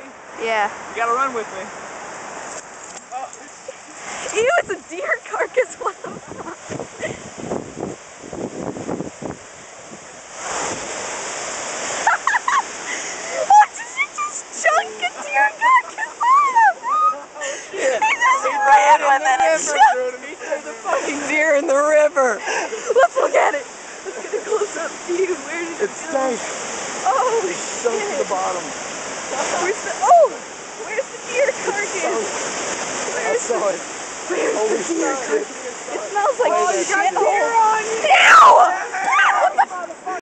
ready? Yeah. You gotta run with me. Oh. Ew, it's a deer carcass. What the fuck? oh, did you just chunk a deer carcass of oh, him? He just ran with it and chunked He threw the fucking deer in the river. Let's look at it. Let's get a close up view. Where did It it stank. go? Oh, It sunk to the bottom. Where's the, oh, where's the deer carcass? I Where's saw the, it. where's Holy the deer carcass? It smells like Oh. Oh, now!